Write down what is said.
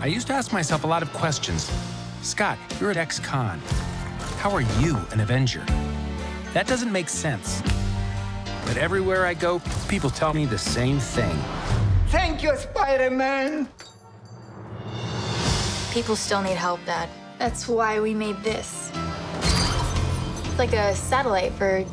I used to ask myself a lot of questions. Scott, you're at ex-con. How are you an Avenger? That doesn't make sense. But everywhere I go, people tell me the same thing. Thank you, Spider-Man! People still need help, Dad. That's why we made this. It's like a satellite for